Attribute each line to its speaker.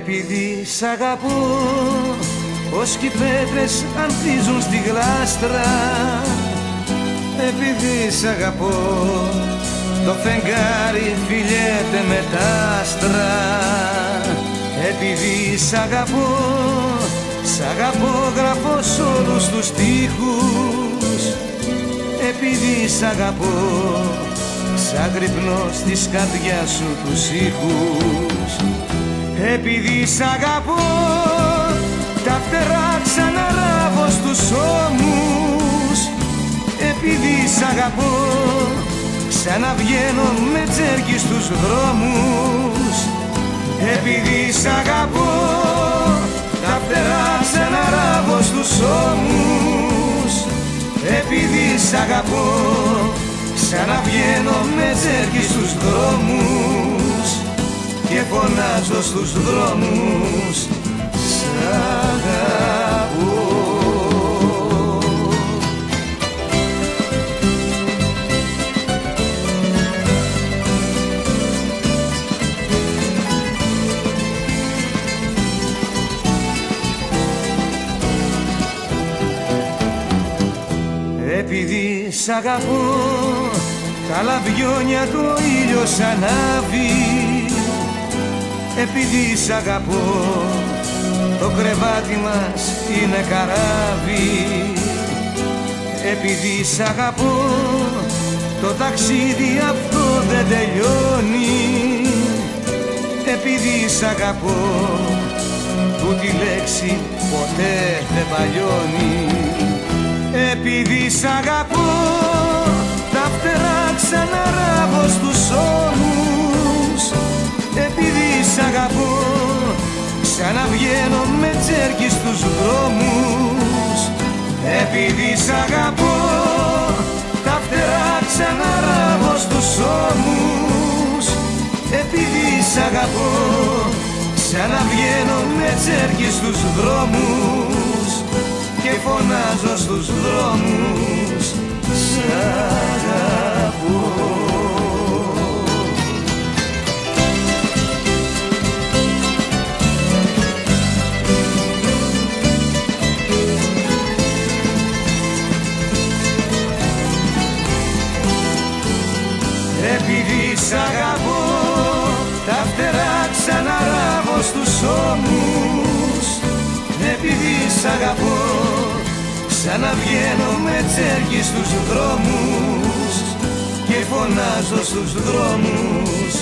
Speaker 1: Επειδή σ' αγαπώ Ως κι οι πέτρες ανθίζουν στη γλάστρα. Επειδή σ' αγαπώ Το φεγγάρι φιλιέται με τα άστρα. Επειδή σ' αγαπώ Σ' αγαπώ γράφω σ' όλους τους στίχους Επειδή σ' αγαπώ Σαν γρυπνώ της καρδιάς σου τους ήχους Επειδή σ' αγαπώ Τα φτερά ξαναράβω στους ώμους. Επειδή σ' αγαπώ Ξαναβγαίνω με τσέρκι στους δρόμους. Επειδή σ' αγαπώ Τα φτερά ξαναράβω στους ώμους. Επειδή σ' αγαπώ Ξαναβγαίνω με τσέρκι στους δρόμους Και φωνάζω στους δρόμους Σ' αγαπώ. Επειδή σ' αγαπώ τα λαβιόνια του ήλιος ανάβει επειδή σ' αγαπώ το κρεβάτι μας είναι καράβι. Επειδή σ' αγαπώ το ταξίδι αυτό δεν τελειώνει. Επειδή σ' αγαπώ που τη λέξη ποτέ δεν παλιώνει. Επειδή σ' αγαπώ σ' αγαπώ Ξαναβγαίνω με τσέρκι στους δρόμους. Επειδή σ' αγαπώ Τα φτερά ξαναράβω στους ώμους. Επειδή σ' αγαπώ Ξαναβγαίνω με τσέρκι στους δρόμους. Και φωνάζω στους δρόμους επειδή σ' αγαπώ. Τα φτερά ξαναράβω στους ώμους. Επειδή σ' αγαπώ ξαναβγαίνω με τσέρκι στους δρόμους. Και φωνάζω στους δρόμους